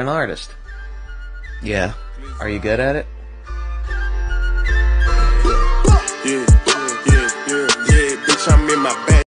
an artist. Yeah. Are you good at it? Yeah, yeah, yeah, yeah, bitch, I'm in my bag.